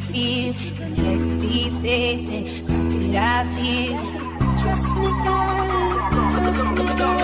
your fears. Protect me, faith, and crocodile tears. Trust me, darling. Trust me, darling.